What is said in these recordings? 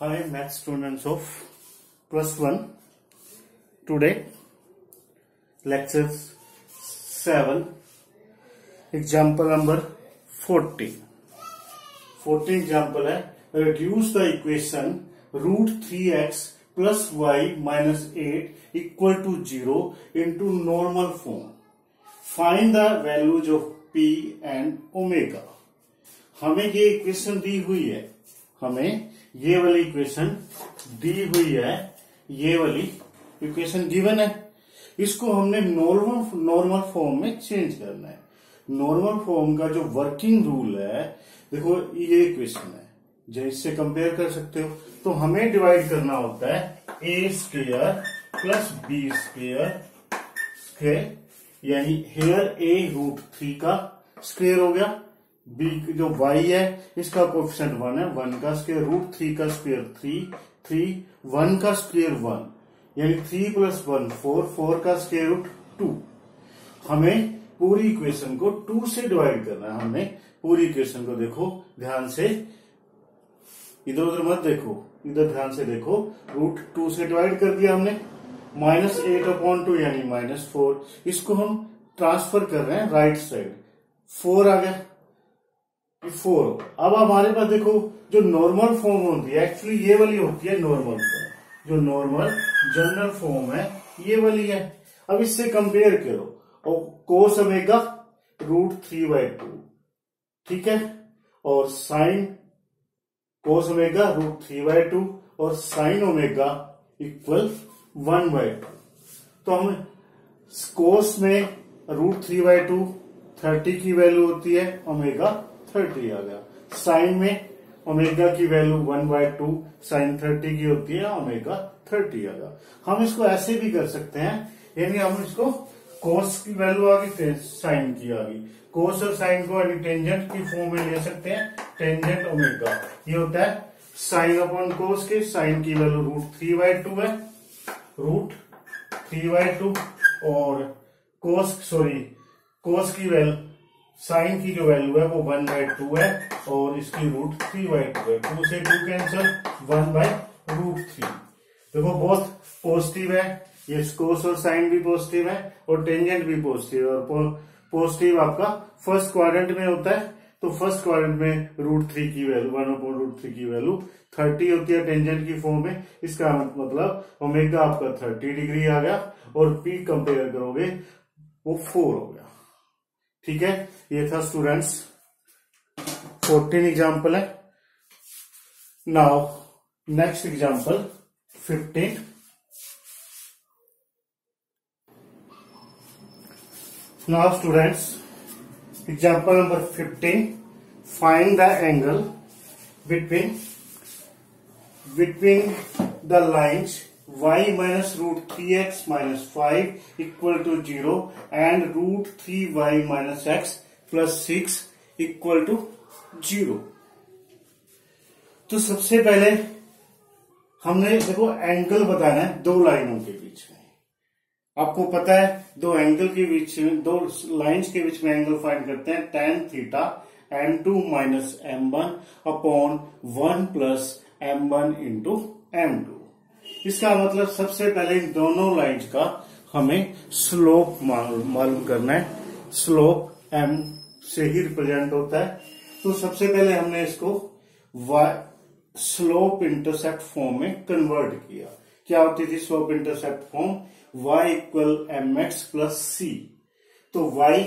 Hi, math students of plus one. Today, lecture seven, example number fourteen. Fourteen example है reduce the equation root three x plus y minus eight equal to zero into normal form. Find the values of p and omega. हमें ये equation दी हुई है हमें ये वाली equation दी हुई है, ये वाली इक्वेशन गिवन है। इसको हमने नॉर्मल नॉर्मल फॉर्म में चेंज करना है। नॉर्मल फॉर्म का जो वर्किंग रूल है, देखो ये इक्वेशन है। जो इससे कंपेयर कर सकते हो तो हमें डिवाइड करना होता है A square plus B square यानी हेयर ए रूट थ्री का स्क्वेयर हो गया। बी जो वाई है, इसका कोफिशियंट वन है वन का स्क्वेयर रूट थ्री का स्क्वेयर थ्री थ्री वन का स्क्वेयर वन यानी three plus one four four का स्क्वेयर रूट टू हमें पूरी इक्वेशन को टू से डिवाइड करना है हमने पूरी इक्वेशन को देखो, ध्यान से। इधर उधर मत देखो, इधर ध्यान से देखो रूट टू से डिवाइड कर दिया हमने माइनस एट अपॉन टू यानी माइनस फोर इसको हम ट्रांसफ़र कर रहे हैं राइट साइड फोर आ गया। फोर अब हमारे पास देखो, जो नॉर्मल फॉर्म होती है एक्चुअली ये वाली होती है नॉर्मल फॉर्म जो नॉर्मल जनरल फॉर्म है, ये वाली है. अब इससे कंपेयर करो. और cos omega root three by two ठीक है? और sine cos omega root three by two और sine omega equal one by two तो हम कोस में root three by two thirty की वैल्यू होती है ओमेगा थर्टी आ गया। साइन में ओमेगा की value one by two sine thirty की होती है ओमेगा थर्टी आ गया। हम इसको ऐसे भी कर सकते हैं, यानी हम इसको कोस की वैल्यू आ गई साइन की आ गई। कोस और साइन को यानी टेंजेंट की फॉर्म में ले सकते हैं टेंजेंट ओमेगा ये होता है साइन अपॉन कोस के साइन की value root three by two है। रूट थ्री बाय टू और कोस सॉरी कोस की वैल्यू साइन की जो वैल्यू है वो वन बाय टू है और इसकी रूट थ्री बाय टू है। टू से two cancel one by root three देखो बहुत पॉजिटिव है, ये कोस और साइन भी पॉजिटिव है और टेंजेंट भी पॉजिटिव है। और पॉजिटिव आपका फ़र्स्ट क्वाड्रेंट में होता है तो फ़र्स्ट क्वाड्रेंट में रूट थ्री की value one upon root three की वैल्यू थर्टी होती है टेंजेंट की फॉर्म में। इसका मतलब ओमेगा आपका थर्टी डिग्री आ गया और पी कंपेयर करोगे, वो फोर हो गया। ठीक है? ये था स्टूडेंट्स फोर्टीन एग्ज़ाम्पल है. Now next example fifteen now students example number fifteen find the angle between between the lines y minus root 3x minus 5 equal to 0 and root 3y minus x plus 6 equal to 0 तो सबसे पहले हमने देखो angle बताना है दो लाइनों के बीच में। आपको पता है दो एंगल के बीच में, दो लाइंस के बीच में एंगल फाइंड करते हैं tan theta m two minus m one upon one plus m one into m two इसका मतलब सबसे पहले इन दोनों लाइन का हमें स्लोप मालूम करना है। स्लोप एम से ही रिप्रेजेंट होता है। तो सबसे पहले हमने इसको स्लोप इंटरसेप्ट फॉर्म में कन्वर्ट किया। क्या होती थी slope intercept form y equal m x plus c तो y,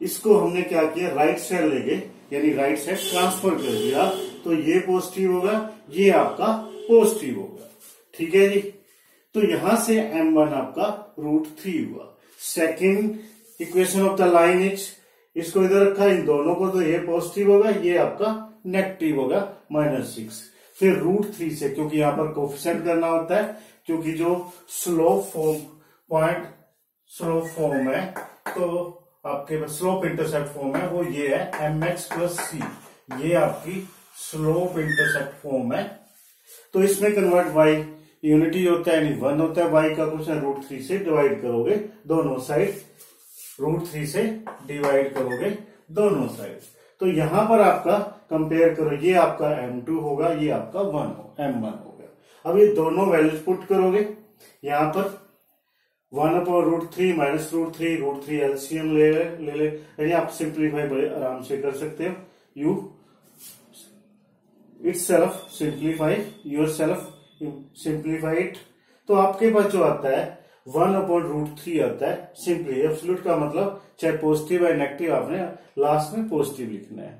इसको हमने क्या किया? राइट साइड ले गए, यानी राइट साइड ट्रांसफ़र कर दिया। तो ये पॉजिटिव होगा, ये आपका पॉजिटिव होगा। ठीक है जी? तो यहाँ से एम वन आपका रूट थ्री हुआ। Second equation of the line is इसको इधर रखा, इन दोनों को तो ये पॉजिटिव होगा, ये आपका नेगेटिव होगा माइनस सिक्स फिर रूट थ्री से, क्योंकि यहाँ पर कोफिशियंट करना होता है, क्योंकि जो slope form point slope form है तो आपके पास स्लोप इंटरसेप्ट फॉर्म है, वो ये है एम एक्स प्लस सी ये आपकी स्लोप इंटरसेप्ट फॉर्म है। तो इसमें कन्वर्ट वाई यूनिटी होता है वन होता है वाई का क्वेश्चन रूट थ्री से डिवाइड करोगे, दोनों साइड रूट थ्री से डिवाइड करोगे, दोनों साइड तो यहाँ पर आपका कंपेयर करो, ये आपका एम टू होगा, ये आपका वन हो M1 हो गया. अब ये दोनों वैल्यूज़ पुट करोगे, यहाँ पर one upon root three minus root three root three LCM ले ले ले यानी आप सिंप्लीफाई बड़े आराम से कर सकते हो. You itself simplify yourself simplify it तो आपके पास जो आता है वन अपॉन रूट थ्री आता है सिंपली एब्सोल्यूट का मतलब चाहे पॉजिटिव या नेगेटिव आपने लास्ट में पॉजिटिव लिखना है।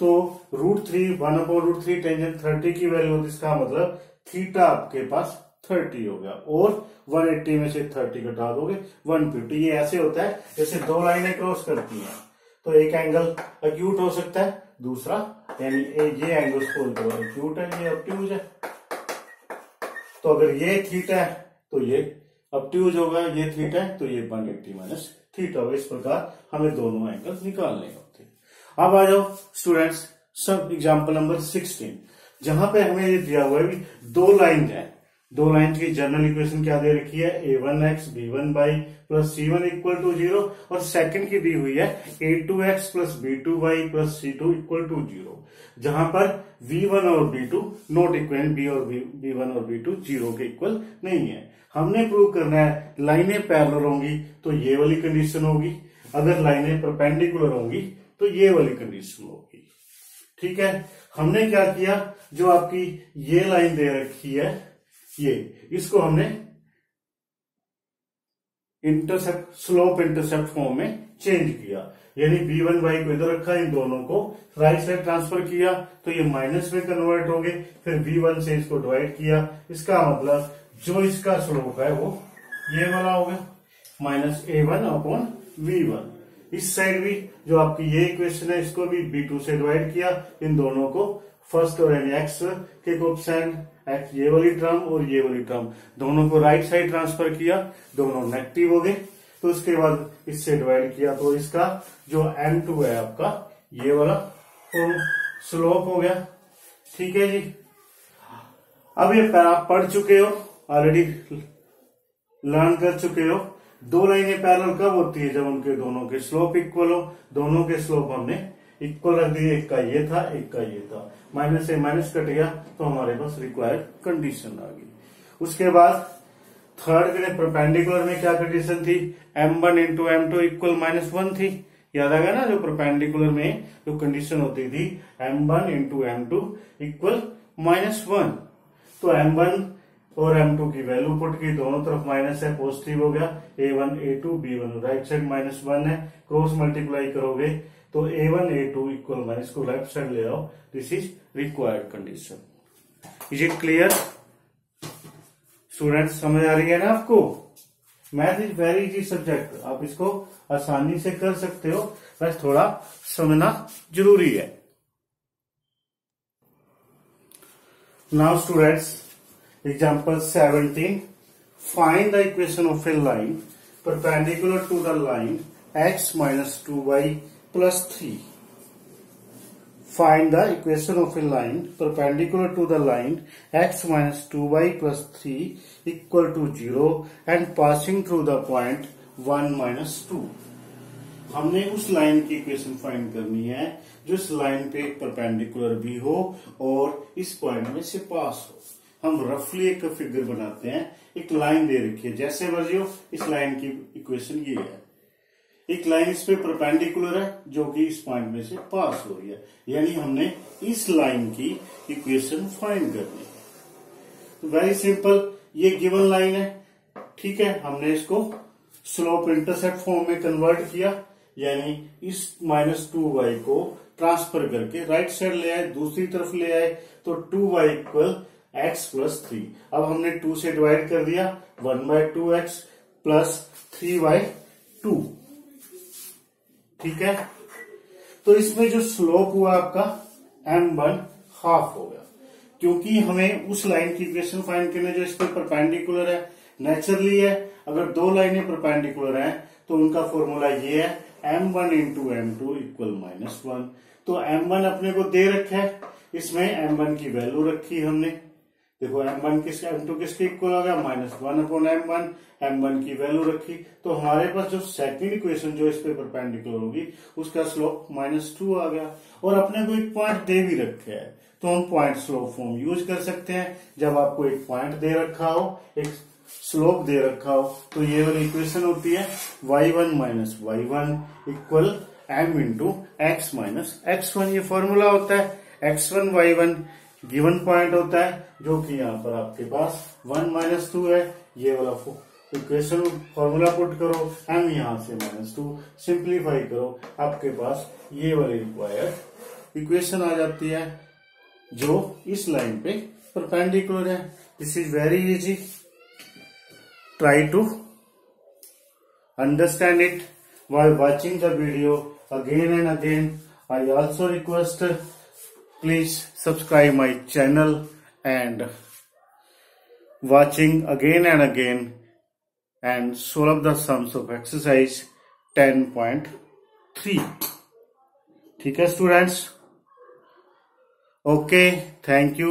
तो root three one upon root three tangent thirty की वैल्यू इसका मतलब थीटा आपके पास थर्टी हो गया। और वन एट्टी में से थर्टी घटा दोगे वन फिफ्टी ये ऐसे होता है, जैसे दो लाइनें क्रॉस करती हैं। तो एक एंगल अक्यूट हो सकता है, दूसरा, यानी ये एंगल खोल करो। अक्यूट है, ये ऑप्ट्यूज है। तो अगर ये थीटा है तो ये अब ट्यूज होगा, ये थीटा है तो ये वन एट्टी माइनस थीटा होगा। इस प्रकार हमें दोनों एंगल निकालने होते अब आ जाओ स्टूडेंट्स, सब एग्ज़ाम्पल नंबर सिक्सटीन। जहाँ पे हमें ये दिया हुआ है दो लाइन है दो लाइन की जनरल इक्वेशन क्या दे रखी है? A one x b one y plus c one equal to zero और सेकंड की दी हुई है a two x plus b two y plus c two equal to zero जहाँ पर वी वन और b two not equal b और B one और बी टू ज़ीरो के इक्वल नहीं है। हमने प्रूव करना है, लाइनें पैरल होंगी तो ये वाली कंडीशन होगी। अगर लाइनें परपेंडिकुलर होंगी तो ये वाली कंडीशन होगी। ठीक है? हमने क्या किया? जो आपकी ये लाइन दे रखी है ये, इसको हमने इंटरसेप्ट स्लोप इंटरसेप्ट फॉर्म में चेंज किया। यानी बी वन वाई को इधर रखा, इन दोनों को राइट साइड ट्रांसफ़र किया तो ये माइनस में कन्वर्ट हो गए फिर बी वन से इसको डिवाइड किया। इसका मतलब जो इसका स्लोप है, वो ये वाला होगा minus a one upon v one इस साइड भी, जो आपकी ये इक्वेशन है, इसको भी बी टू से डिवाइड किया, इन दोनों को फ़र्स्ट और यानी एक्स के कोपसेंट एक्स ये वाली टर्म और ये वाली टर्म। दोनों को राइट साइड ट्रांसफ़र किया, दोनों नेगेटिव हो गए तो उसके बाद इससे डिवाइड किया तो इसका जो एम टू है आपका, ये वाला तो स्लोप हो गया। ठीक है जी। अब ये आप पढ़ चुके हो ऑलरेडी लर्न कर चुके हो। दो लाइनें पैरल कब होती है जब उनके दोनों के स्लोप इक्वल हो? दोनों के स्लोप हमने इक्वल रख दिए, एक का ये था, एक का ये था। माइनस से माइनस कट गया तो हमारे पास रिक्वायर्ड कंडीशन आ गई। उसके बाद थर्ड लिए परपेंडिकुलर में क्या कंडीशन थी? M one into m two equal minus one थी। याद आ गया ना, जो परपेंडिकुलर में जो कंडीशन होती थी? M one into m two equal minus one तो एम वन और एम टू की वैल्यू पुट की, दोनों तरफ़ माइनस है पॉजिटिव हो गया a one a two b one right side minus one है क्रॉस मल्टीप्लाई करोगे तो a one a two equal minus को लेफ़्ट साइड ले आओ this is required condition is it clear student समझ आ रही है ना आपको? Math is very easy subject आप इसको आसानी से कर सकते हो, बस थोड़ा समझना ज़रूरी है। Now students seventeen find the equation of a line perpendicular to the line x minus two y plus 3. Find the equation of a line perpendicular to the line x minus 2y plus 3 equal to 0 and passing through the point 1 minus 2. हमने उस line की equation find करनी है, जो इस line पे perpendicular भी हो और इस पॉइंट में से पास हो हम रफली एक फिगर बनाते हैं, एक लाइन दे रखी है। जैसे मर्ज़ी हो, इस लाइन की इक्वेशन ये है। एक लाइन इस पे परपेंडिकुलर है, जो कि इस पॉइंट में से पास हो रही है। यानी हमने इस लाइन की इक्वेशन फाइंड करनी है। तो वेरी सिंपल ये गिवन लाइन है। ठीक है, हमने इसको स्लोप इंटरसेप्ट फॉर्म में कन्वर्ट किया। यानी इस माइनस टू वाई को ट्रांसफ़र करके राइट साइड ले आए, दूसरी तरफ़ ले आए। तो two y equal x plus three अब हमने टू से डिवाइड कर दिया. One by two x plus three by two ठीक है? तो इसमें जो स्लोप हुआ आपका एम वन हाफ़ हो गया. क्योंकि हमें उस लाइन की इक्वेशन फाइंड करने जो इस पर परपेंडिकुलर है नेचुरली है. अगर दो लाइनें परपेंडिकुलर हैं तो उनका फॉर्मूला ये है m one into m two equal minus one तो एम वन अपने को दे रखा है. इसमें एम वन की वैल्यू रखी हमने. देखो एम वन किसके एम टू किसके इक्वल हो गया minus one upon m one m one की वैल्यू रखी तो हमारे पास जो सेकंड इक्वेशन जो इस पे परपेंडिकुलर होगी, उसका स्लोप माइनस टू आ गया। और अपने को एक पॉइंट दे भी रखे है। तो हम पॉइंट स्लोप फॉर्म यूज़ कर सकते हैं। जब आपको एक पॉइंट दे रखा हो, एक स्लोप दे रखा हो तो ये वाली इक्वेशन होती है y one minus y one equal m into x minus x one ये फॉर्मूला होता है। X one y one given point होता है, जो कि यहाँ पर आपके पास वन माइनस टू है। ये वाला इक्वेशन फॉर्मूला पुट करो एम यहाँ से माइनस टू सिंप्लीफाई करो। आपके पास ये वाली रिक्वायर्ड इक्वेशन आ जाती है, जो इस लाइन पे परपेंडिकुलर है। This is very easy try to understand it by watching the video again and again I also request please subscribe my channel and watching again and again and solve the sums of exercise 10.3 ठीक है students okay thank you